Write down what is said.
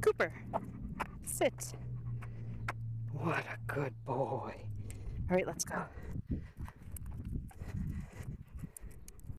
Cooper, sit. What a good boy. All right, let's go.